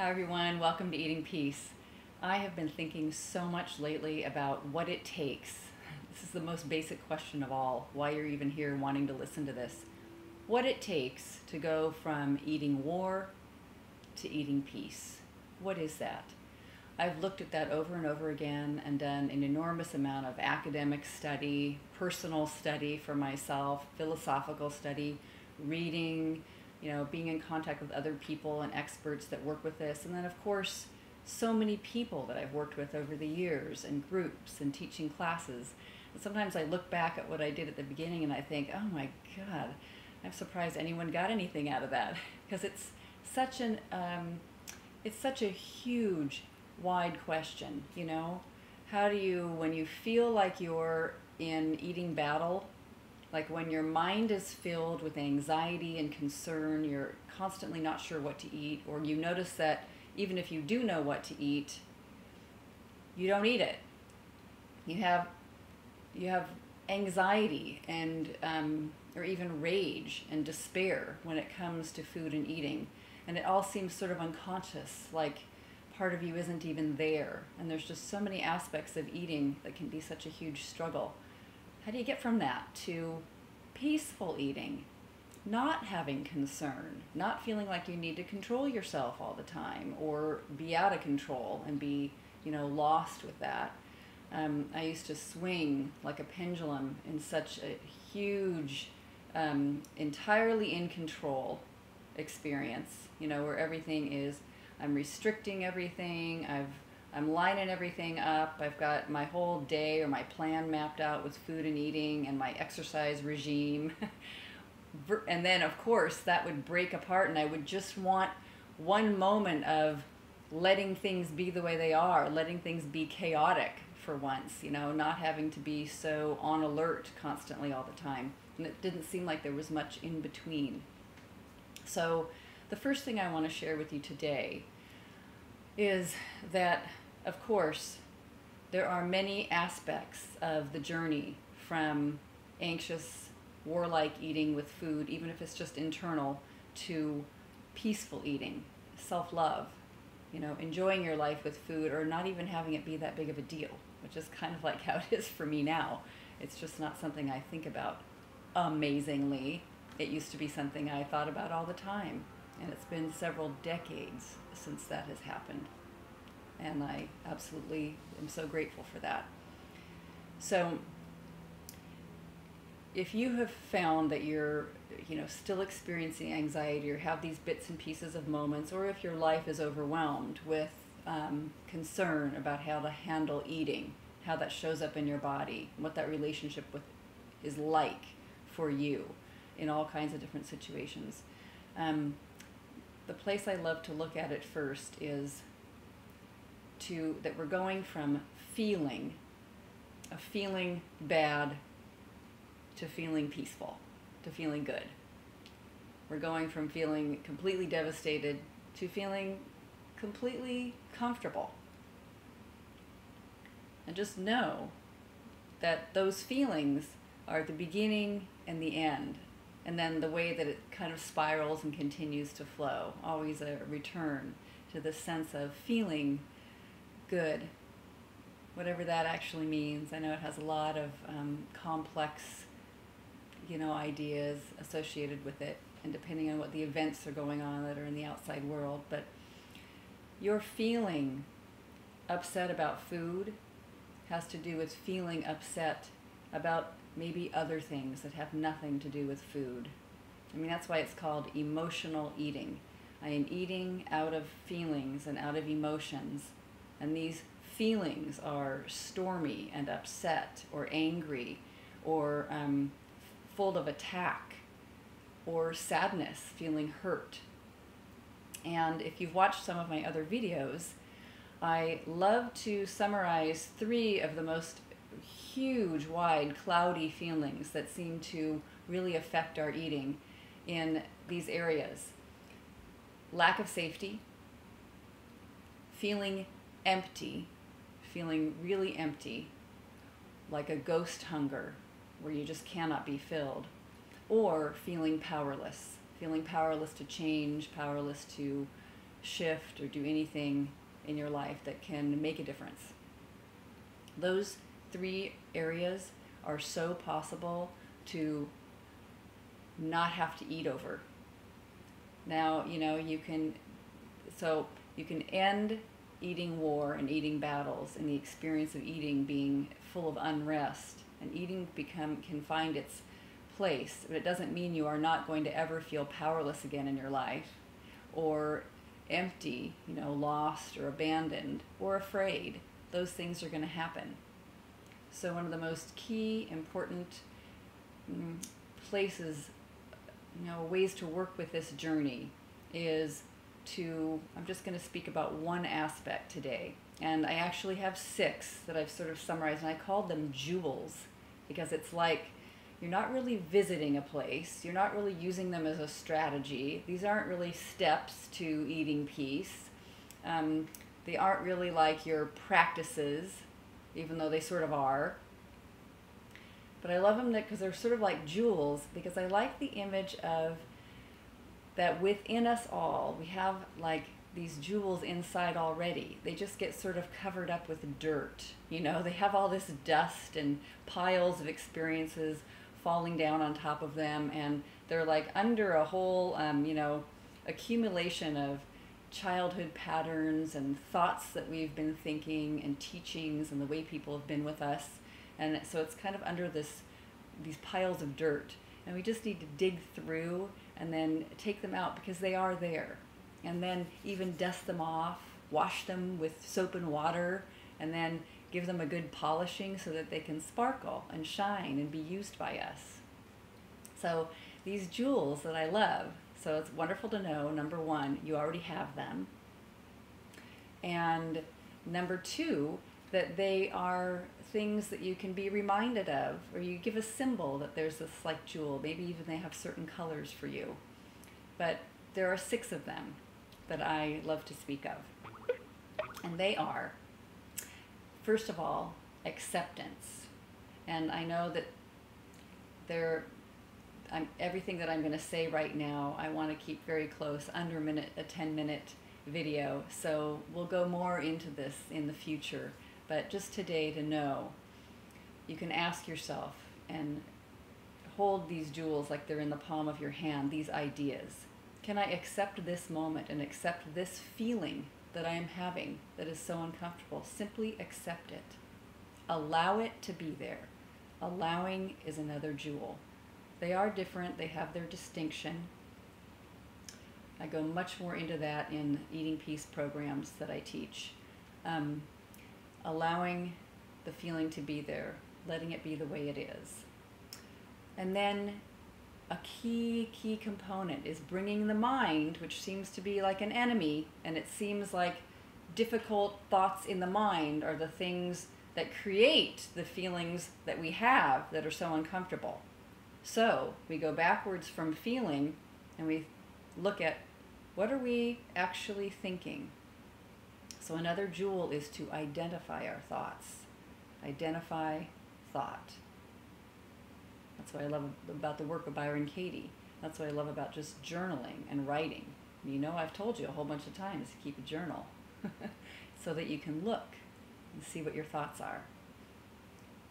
Hi, everyone. Welcome to Eating Peace. I have been thinking so much lately about what it takes. This is the most basic question of all why you're even here wanting to listen to this. What it takes to go from eating war to eating peace. What is that? I've looked at that over and over again and done an enormous amount of academic study, personal study for myself, philosophical study, reading you know, being in contact with other people and experts that work with this. And then, of course, so many people that I've worked with over the years and groups and teaching classes. And sometimes I look back at what I did at the beginning and I think, oh my God, I'm surprised anyone got anything out of that because it's such an, um, it's such a huge, wide question, you know? How do you, when you feel like you're in eating battle like when your mind is filled with anxiety and concern, you're constantly not sure what to eat, or you notice that even if you do know what to eat, you don't eat it. You have you have anxiety and um, or even rage and despair when it comes to food and eating, and it all seems sort of unconscious, like part of you isn't even there. And there's just so many aspects of eating that can be such a huge struggle. How do you get from that to peaceful eating? Not having concern, not feeling like you need to control yourself all the time or be out of control and be, you know, lost with that. Um, I used to swing like a pendulum in such a huge, um, entirely in control experience, you know, where everything is, I'm restricting everything, I've I'm lining everything up. I've got my whole day or my plan mapped out with food and eating and my exercise regime. and then, of course, that would break apart, and I would just want one moment of letting things be the way they are, letting things be chaotic for once, you know, not having to be so on alert constantly all the time. And it didn't seem like there was much in between. So, the first thing I want to share with you today is that, of course, there are many aspects of the journey from anxious, warlike eating with food, even if it's just internal, to peaceful eating, self love, you know, enjoying your life with food or not even having it be that big of a deal, which is kind of like how it is for me now. It's just not something I think about amazingly. It used to be something I thought about all the time. And it's been several decades since that has happened. And I absolutely am so grateful for that. So, if you have found that you're you know still experiencing anxiety or have these bits and pieces of moments or if your life is overwhelmed with um, concern about how to handle eating how that shows up in your body what that relationship with is like for you in all kinds of different situations um, the place I love to look at it first is to that we're going from feeling of feeling bad to feeling peaceful, to feeling good. We're going from feeling completely devastated to feeling completely comfortable. And just know that those feelings are the beginning and the end and then the way that it kind of spirals and continues to flow. Always a return to the sense of feeling good, whatever that actually means. I know it has a lot of um, complex, you know, ideas associated with it, and depending on what the events are going on that are in the outside world. But your feeling upset about food has to do with feeling upset about maybe other things that have nothing to do with food. I mean, that's why it's called emotional eating. I am eating out of feelings and out of emotions, and these feelings are stormy and upset or angry or um, full of attack or sadness, feeling hurt. And if you've watched some of my other videos, I love to summarize three of the most huge, wide, cloudy feelings that seem to really affect our eating in these areas. Lack of safety, feeling empty, feeling really empty, like a ghost hunger where you just cannot be filled, or feeling powerless, feeling powerless to change, powerless to shift or do anything in your life that can make a difference. Those three areas are so possible to not have to eat over. Now, you know, you can, so you can end eating war and eating battles and the experience of eating being full of unrest and eating become can find its place but it doesn't mean you are not going to ever feel powerless again in your life or empty you know lost or abandoned or afraid. Those things are going to happen. So one of the most key important mm, places you know ways to work with this journey is to, I'm just going to speak about one aspect today. And I actually have six that I've sort of summarized, and I called them jewels because it's like you're not really visiting a place, you're not really using them as a strategy. These aren't really steps to eating peace. Um, they aren't really like your practices, even though they sort of are. But I love them because they're sort of like jewels because I like the image of that within us all, we have like these jewels inside already. They just get sort of covered up with dirt. You know, they have all this dust and piles of experiences falling down on top of them, and they're like under a whole, um, you know, accumulation of childhood patterns and thoughts that we've been thinking and teachings and the way people have been with us. And so it's kind of under this these piles of dirt. And we just need to dig through and then take them out because they are there. And then even dust them off, wash them with soap and water, and then give them a good polishing so that they can sparkle and shine and be used by us. So these jewels that I love, so it's wonderful to know, number one, you already have them. And number two, that they are things that you can be reminded of, or you give a symbol that there's this like jewel. Maybe even they have certain colors for you. But there are six of them that I love to speak of. And they are, first of all, acceptance. And I know that there, I'm, everything that I'm going to say right now, I want to keep very close, under minute, a 10 minute video. So we'll go more into this in the future. But just today to know, you can ask yourself and hold these jewels like they're in the palm of your hand, these ideas. Can I accept this moment and accept this feeling that I am having that is so uncomfortable? Simply accept it. Allow it to be there. Allowing is another jewel. They are different, they have their distinction. I go much more into that in eating peace programs that I teach. Um, allowing the feeling to be there, letting it be the way it is. And then a key, key component is bringing the mind, which seems to be like an enemy, and it seems like difficult thoughts in the mind are the things that create the feelings that we have that are so uncomfortable. So we go backwards from feeling and we look at what are we actually thinking? So another jewel is to identify our thoughts. Identify thought. That's what I love about the work of Byron Katie. That's what I love about just journaling and writing. You know, I've told you a whole bunch of times to keep a journal so that you can look and see what your thoughts are.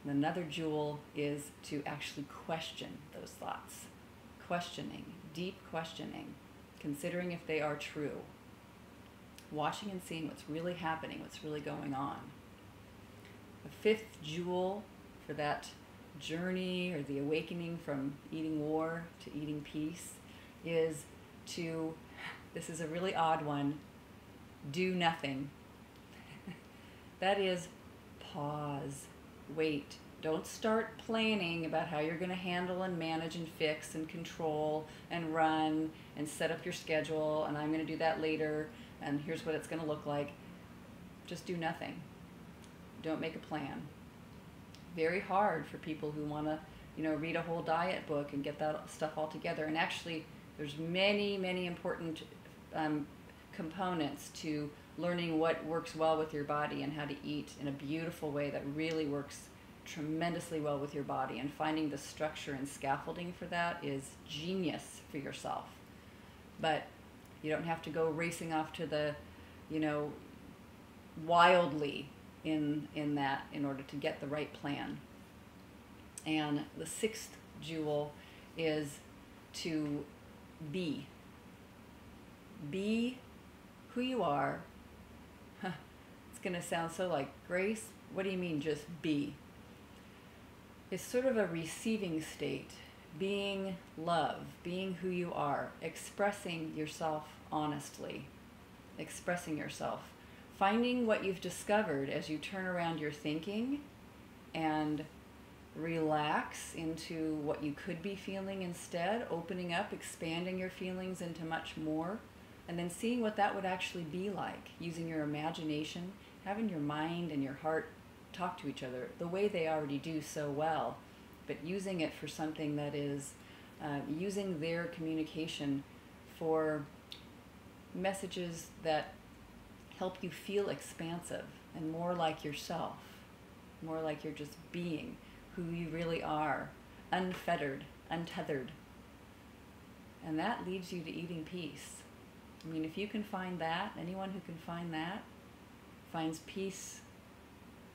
And another jewel is to actually question those thoughts. Questioning, deep questioning, considering if they are true watching and seeing what's really happening, what's really going on. The fifth jewel for that journey or the awakening from eating war to eating peace is to, this is a really odd one, do nothing. that is pause, wait. Don't start planning about how you're going to handle and manage and fix and control and run and set up your schedule, and I'm going to do that later and here's what it's going to look like. Just do nothing. Don't make a plan. Very hard for people who want to, you know, read a whole diet book and get that stuff all together. And actually, there's many, many important um, components to learning what works well with your body and how to eat in a beautiful way that really works tremendously well with your body. And finding the structure and scaffolding for that is genius for yourself. But You don't have to go racing off to the, you know, wildly in in that in order to get the right plan. And the sixth jewel is to be. Be who you are. it's going to sound so like grace. What do you mean just be? It's sort of a receiving state, being love, being who you are, expressing yourself honestly, expressing yourself, finding what you've discovered as you turn around your thinking and relax into what you could be feeling instead, opening up, expanding your feelings into much more, and then seeing what that would actually be like, using your imagination, having your mind and your heart talk to each other the way they already do so well, but using it for something that is uh, using their communication for messages that help you feel expansive and more like yourself, more like you're just being who you really are, unfettered, untethered. And that leads you to eating peace. I mean, if you can find that, anyone who can find that finds peace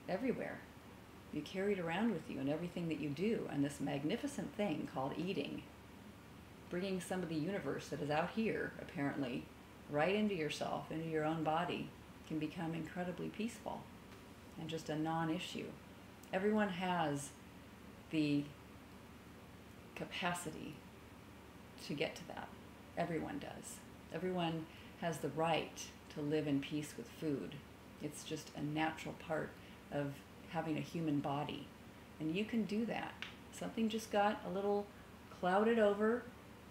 everywhere. You carry it around with you in everything that you do, and this magnificent thing called eating, bringing some of the universe that is out here, apparently, right into yourself, into your own body, can become incredibly peaceful and just a non issue. Everyone has the capacity to get to that. Everyone does. Everyone has the right to live in peace with food. It's just a natural part of having a human body. And you can do that. Something just got a little clouded over,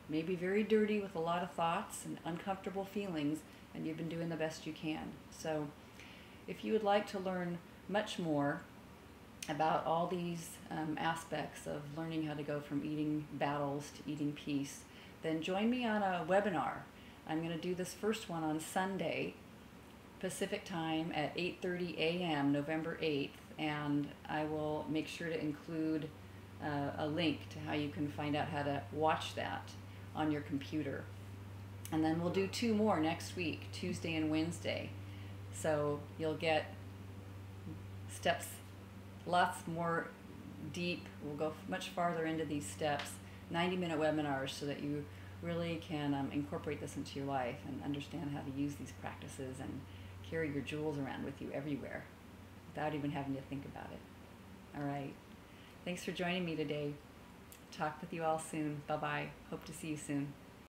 maybe very dirty with a lot of thoughts and uncomfortable feelings, and you've been doing the best you can. So, if you would like to learn much more about all these um, aspects of learning how to go from eating battles to eating peace, then join me on a webinar. I'm going to do this first one on Sunday, Pacific time at 8:30 a.m. November 8th, and I will make sure to include uh, a link to how you can find out how to watch that on your computer. And then we'll do two more next week, Tuesday and Wednesday. So you'll get steps lots more deep. We'll go much farther into these steps, 90 minute webinars so that you really can um, incorporate this into your life and understand how to use these practices and carry your jewels around with you everywhere without even having to think about it. All right. Thanks for joining me today. Talk with you all soon. Bye bye. Hope to see you soon.